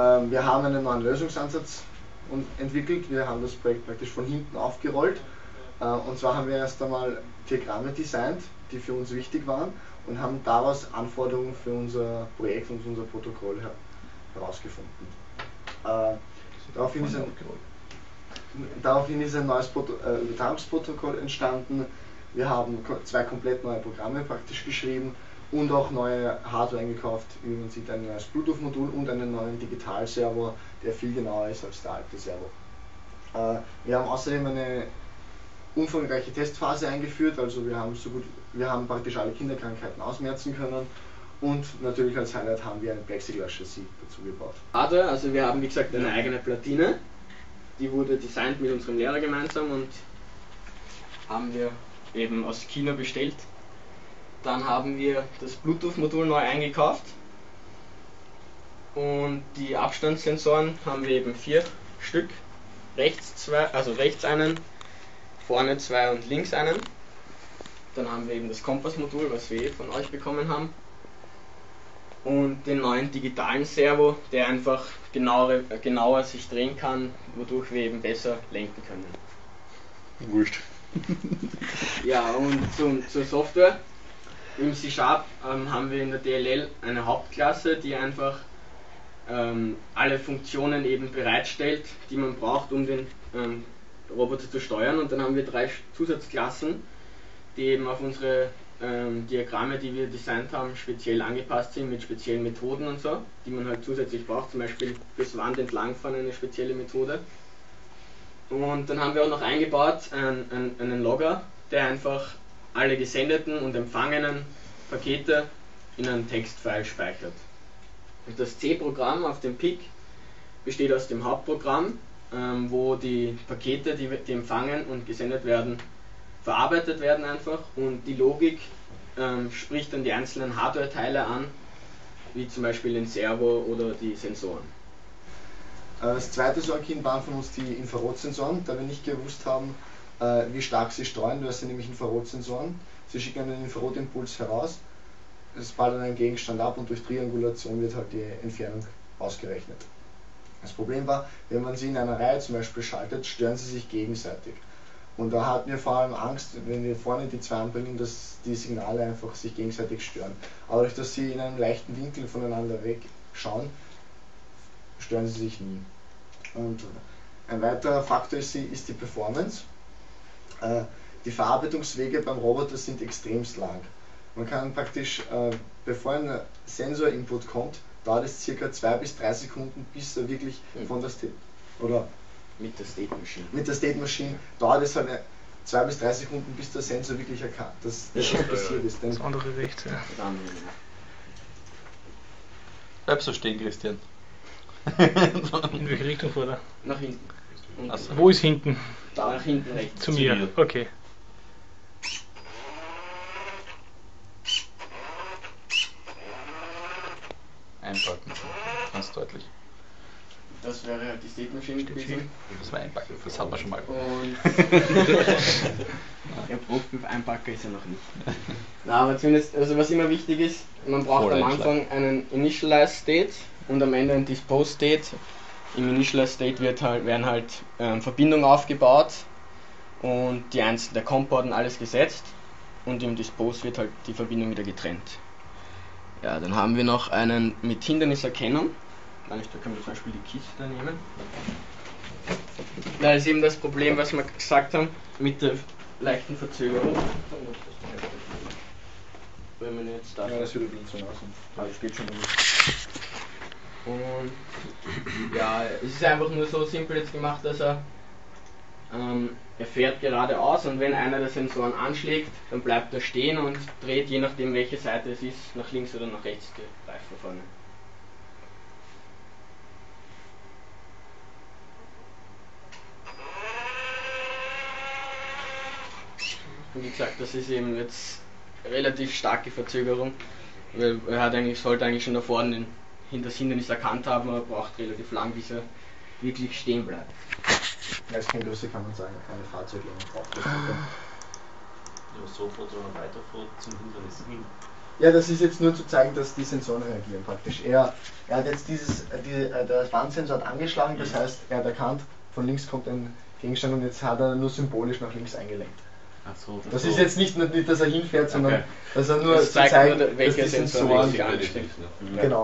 Ähm, wir haben einen neuen Lösungsansatz entwickelt. Wir haben das Projekt praktisch von hinten aufgerollt. Äh, und zwar haben wir erst einmal Diagramme designt, die für uns wichtig waren und haben daraus Anforderungen für unser Projekt und unser Protokoll herausgefunden. Äh, daraufhin, ist ein, daraufhin ist ein neues äh, Übertragungsprotokoll entstanden. Wir haben zwei komplett neue Programme praktisch geschrieben und auch neue Hardware eingekauft, wie man sieht, ein neues Bluetooth-Modul und einen neuen Digital-Server, der viel genauer ist als der alte Server. Äh, wir haben außerdem eine umfangreiche Testphase eingeführt, also wir haben so gut, wir haben praktisch alle Kinderkrankheiten ausmerzen können und natürlich als Highlight haben wir ein Plexiglas-Chassis dazu gebaut. Hardware, also wir haben wie gesagt eine eigene Platine, die wurde designt mit unserem Lehrer gemeinsam und haben wir eben aus China bestellt. Dann haben wir das Bluetooth-Modul neu eingekauft und die Abstandssensoren haben wir eben vier Stück. Rechts zwei, also rechts einen, vorne zwei und links einen. Dann haben wir eben das Kompassmodul, was wir eh von euch bekommen haben. Und den neuen digitalen Servo, der einfach genauer, genauer sich drehen kann, wodurch wir eben besser lenken können. Wurscht. ja, und zum, zur Software. Im C-Sharp ähm, haben wir in der DLL eine Hauptklasse, die einfach ähm, alle Funktionen eben bereitstellt, die man braucht, um den ähm, Roboter zu steuern. Und dann haben wir drei Zusatzklassen, die eben auf unsere ähm, Diagramme, die wir designt haben, speziell angepasst sind mit speziellen Methoden und so, die man halt zusätzlich braucht. Zum Beispiel fürs Wand entlangfahren eine spezielle Methode. Und dann haben wir auch noch eingebaut einen, einen, einen Logger, der einfach alle gesendeten und empfangenen Pakete in einen Textfile speichert. Das C-Programm auf dem PIC besteht aus dem Hauptprogramm, ähm, wo die Pakete, die, die, empfangen und gesendet werden, verarbeitet werden einfach und die Logik ähm, spricht dann die einzelnen Hardware-Teile an, wie zum Beispiel den Servo oder die Sensoren. Äh, das zweite Sorgenkind waren von uns die Infrarotsensoren, da wir nicht gewusst haben, äh, wie stark sie streuen. Du hast ja nämlich Infrarotsensoren. Sie schicken einen Infrarotimpuls heraus, es prallt einen Gegenstand ab und durch Triangulation wird halt die Entfernung ausgerechnet. Das Problem war, wenn man sie in einer Reihe zum Beispiel schaltet, stören sie sich gegenseitig. Und da hatten wir vor allem Angst, wenn wir vorne die zwei anbringen, dass die Signale einfach sich gegenseitig stören. Aber durch dass sie in einem leichten Winkel voneinander wegschauen, stören sie sich nie. Und ein weiterer Faktor ist die Performance. Äh, die Verarbeitungswege beim Roboter sind extremst lang. Man kann praktisch, äh, bevor ein Sensor-Input kommt, dauert es circa 2 bis 3 Sekunden, bis er wirklich mhm. von der State oder mit der State Machine. Mit der State Machine dauert es halt 2 bis 3 Sekunden, bis der Sensor wirklich erkannt, dass das schon passiert ist. Das andere rechts, ja. Bleib so stehen, Christian. In welche Richtung vor da? Nach hinten. So. Wo ist hinten? Da nach hinten rechts. Zu mir. Okay. Einpacken. Ganz deutlich. Das wäre die State Machine gewesen. Das war einpacken, das hat man schon mal. Und ja, Profi Einpacker ist ja noch nicht. Na, aber zumindest, also was immer wichtig ist, man braucht am Anfang einen Initialize State und am Ende ein Dispose State. Im Initialize State wird halt, werden halt ähm, Verbindungen aufgebaut und die einzelnen, der Comport und alles gesetzt und im Dispose wird halt die Verbindung wieder getrennt. Ja, dann haben wir noch einen mit Hinderniserkennung. Da können wir zum Beispiel die Kiste nehmen. Da ist eben das Problem, was wir gesagt haben, mit der leichten Verzögerung. Wenn man jetzt da. Ja, das würde ein so aus. Aber das geht schon gut. Und ja, es ist einfach nur so simpel jetzt gemacht, dass er ähm, er fährt geradeaus und wenn einer der Sensoren anschlägt, dann bleibt er stehen und dreht, je nachdem welche Seite es ist, nach links oder nach rechts die Reifen vorne. Wie gesagt, das ist eben jetzt relativ starke Verzögerung, weil er hat eigentlich, sollte eigentlich schon da vorne den, das Hindernis erkannt haben, aber braucht relativ lang, bis er wirklich stehen bleibt. Als Kenngröße kann man sagen, eine Fahrzeuglänge braucht das. Ja, sofort oder weiterfahrt zum Hindernis hin. Ja, das ist jetzt nur zu zeigen, dass die Sensoren reagieren praktisch. Er, er hat jetzt dieses, die, äh, der Wandsensor hat angeschlagen, das heißt, er hat erkannt, von links kommt ein Gegenstand und jetzt hat er nur symbolisch nach links eingelenkt. Ach so, Das so. ist jetzt nicht, nicht dass er hinfährt, sondern Okay. dass er nur Das zu zeigt zeigen, nur, dass welche die Sensoren Sensoren, richtig anstehen. genau.